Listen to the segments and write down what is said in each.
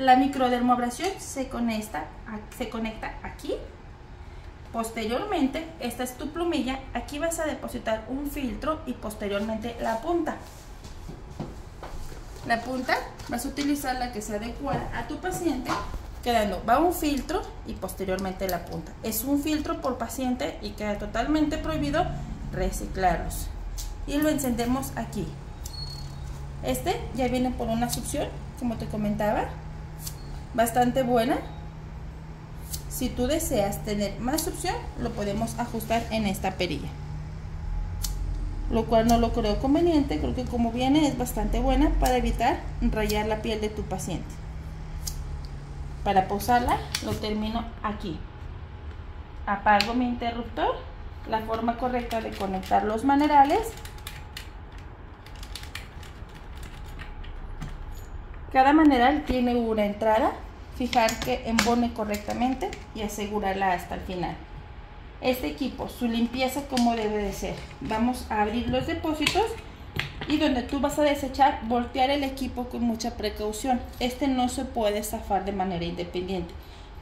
La microdermoabrasión se conecta, se conecta aquí. Posteriormente, esta es tu plumilla. Aquí vas a depositar un filtro y posteriormente la punta. La punta vas a utilizar la que se adecua a tu paciente quedando va un filtro y posteriormente la punta. Es un filtro por paciente y queda totalmente prohibido reciclarlos. Y lo encendemos aquí. Este ya viene por una succión, como te comentaba, bastante buena. Si tú deseas tener más succión, lo podemos ajustar en esta perilla. Lo cual no lo creo conveniente, creo que como viene es bastante buena para evitar rayar la piel de tu paciente. Para posarla lo termino aquí. Apago mi interruptor. La forma correcta de conectar los manerales. Cada maneral tiene una entrada. Fijar que embone correctamente y asegurarla hasta el final. Este equipo, su limpieza como debe de ser. Vamos a abrir los depósitos y donde tú vas a desechar, voltear el equipo con mucha precaución. Este no se puede zafar de manera independiente.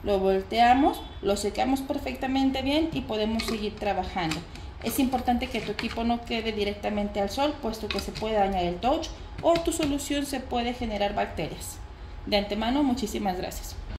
Lo volteamos, lo secamos perfectamente bien y podemos seguir trabajando. Es importante que tu equipo no quede directamente al sol, puesto que se puede dañar el touch o tu solución se puede generar bacterias. De antemano, muchísimas gracias.